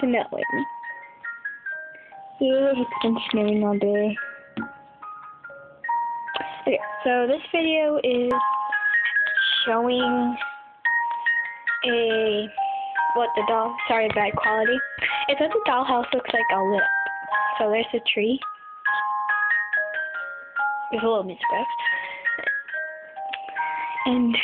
snowing. Yeah, it's been snowing all day. Okay, so this video is showing a what the doll sorry bad quality. It's what the dollhouse looks like a lip. So there's a tree. There's a little music. And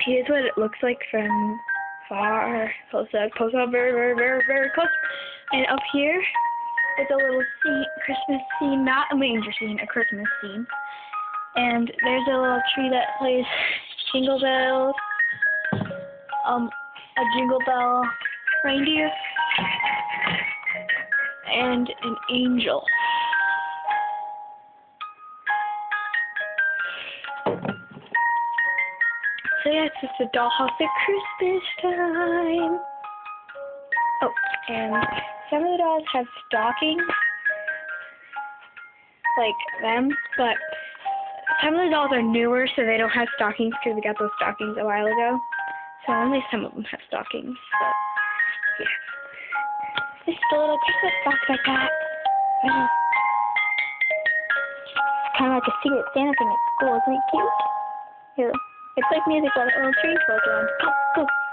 here's what it looks like from far, close up, close up, very, very, very, very close. And up here is a little scene, Christmas scene, not a manger scene, a Christmas scene. And there's a little tree that plays jingle bells, um, a jingle bell reindeer, and an angel. So yeah, it's a dollhouse at Christmas time. Oh, and some of the dolls have stockings, like them, but some of the dolls are newer, so they don't have stockings because we got those stockings a while ago. So only some of them have stockings, but yeah. Just a little Christmas box like that. It's kind of like a secret Santa thing at school, isn't it cute? Here. It's like music trees float around. Go, go.